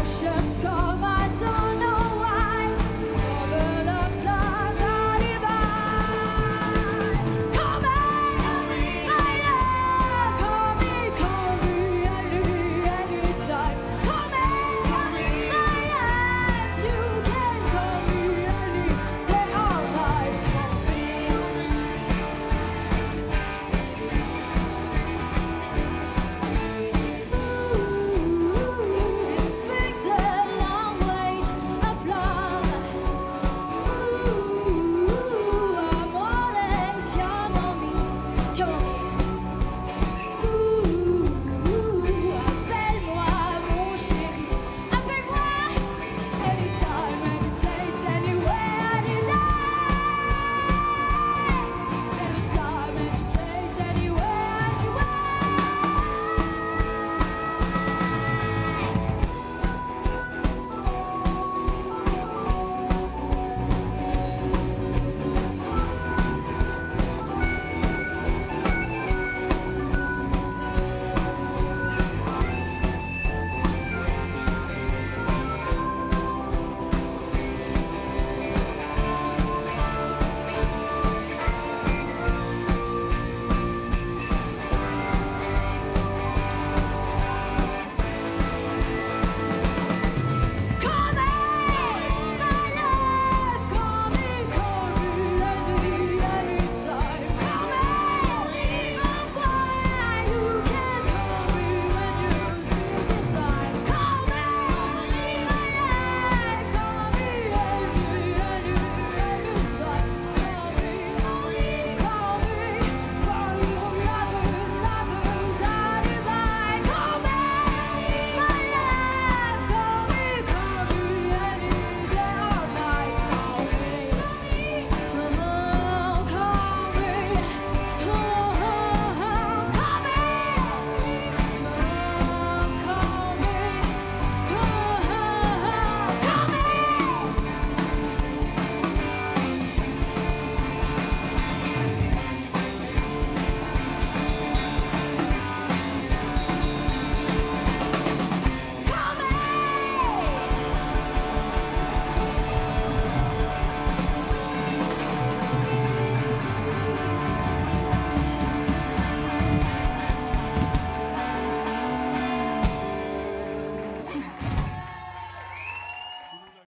ocean.